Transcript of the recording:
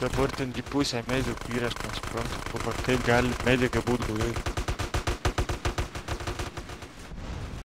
dabar ten gi pusė medikų yra aš nesuprantu kaip gali medikai būt gaujoj